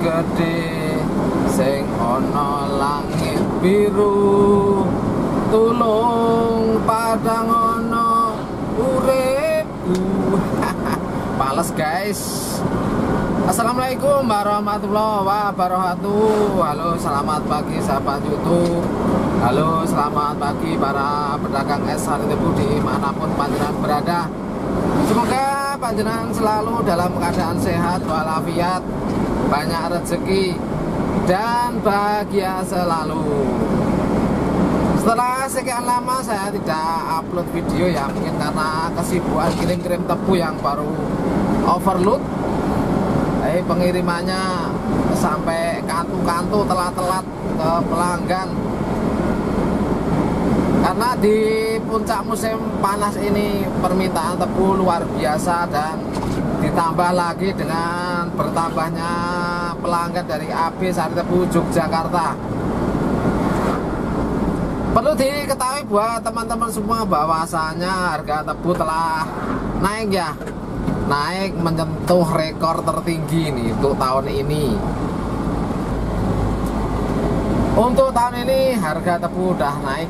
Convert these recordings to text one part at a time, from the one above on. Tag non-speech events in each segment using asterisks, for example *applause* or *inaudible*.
gedhe sing ana langit biru tulung padang ana uripku. *laughs* Pales guys. Assalamualaikum warahmatullahi wabarakatuh. Halo selamat pagi sahabat youtube. Halo selamat pagi para pedagang es hari tebu di mana pun panjenengan berada. Semoga panjenengan selalu dalam keadaan sehat walafiat Banyak rezeki dan bahagia selalu. Setelah sekian lama saya tidak upload video ya mungkin karena kesibukan kirim-kirim tebu yang baru overload. Eh pengirimannya sampai kantu-kantu telat-telat ke pelanggan. Karena di puncak musim panas ini permintaan tebu luar biasa dan ditambah lagi dengan bertambahnya pelanggan dari AB Sari Tebu Yogyakarta. Perlu diketahui buat teman-teman semua bahwasanya harga tebu telah naik ya. Naik menyentuh rekor tertinggi nih untuk tahun ini. Untuk tahun ini harga tebu udah naik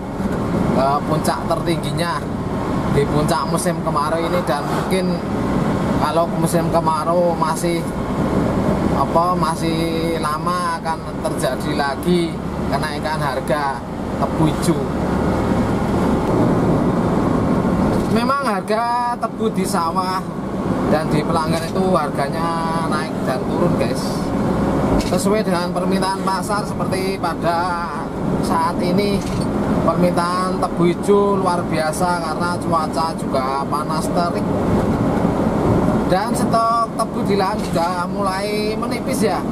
ke puncak tertingginya. Di puncak musim kemarau ini dan mungkin kalau musim kemarau masih apa masih lama akan terjadi lagi kenaikan harga tebu hijau. Memang harga tebu di sawah dan di pelanggan itu harganya naik dan turun guys. Sesuai dengan permintaan pasar seperti pada saat ini permintaan tebu hijau luar biasa karena cuaca juga panas terik dan stok tebu di lahan sudah mulai menipis ya.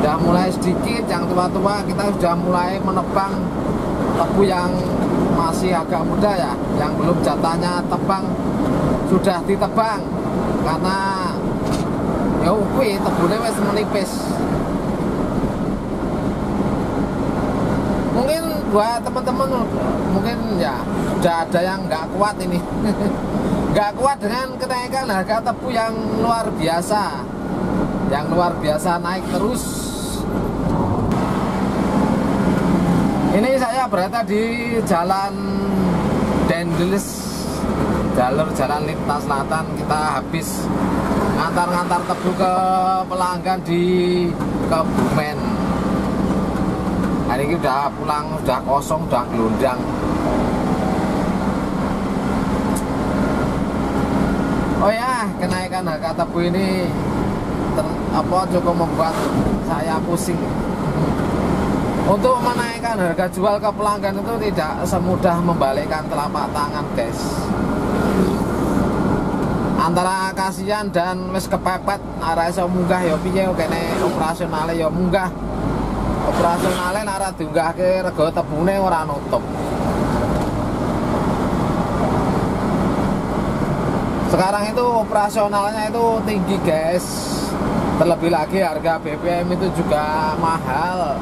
Sudah mulai sedikit yang tua-tua kita sudah mulai menebang tebu yang masih agak muda ya yang belum jatahnya tebang sudah ditebang. Karena ya ukui tebune wis menipis. Mungkin buat teman-teman mungkin ya udah ada yang nggak kuat ini. *laughs* Nggak kuat dengan kenaikan harga tebu yang luar biasa. Yang luar biasa naik terus. Ini saya berada di jalan Dendelis jalur jalan lintas selatan. Kita habis ngantar-ngantar tebu ke pelanggan di Kebumen. Hari ini udah pulang udah kosong udah gelundang oh ya tebu ini ter, apa cukup membuat saya pusing. Untuk menaikkan harga jual ke pelanggan itu tidak semudah membalikkan telapak tangan guys. Antara kasihan dan wis kepepet arah iso munggah ya piye kene operasionale ya munggah. Operasionale nek ora diunggahke rega tebune ora nutup sekarang itu operasionalnya itu tinggi guys. Terlebih lagi harga BBM itu juga mahal.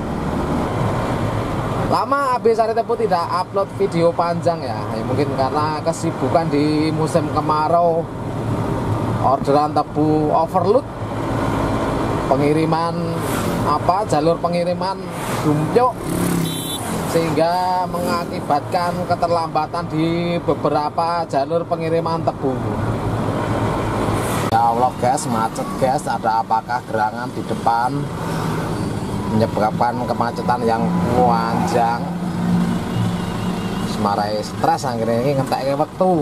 Lama AB Sari Tebu tidak upload video panjang ya. ya mungkin karena kesibukan di musim kemarau. Orderan tebu overload. Pengiriman apa? Jalur pengiriman dumpyuk sehingga mengakibatkan keterlambatan di beberapa jalur pengiriman tebu. Ya Allah guys macet guys ada apakah gerangan di depan? Menyebabkan kemacetan yang panjang. Semarai stres akhirnya ini ngetek waktu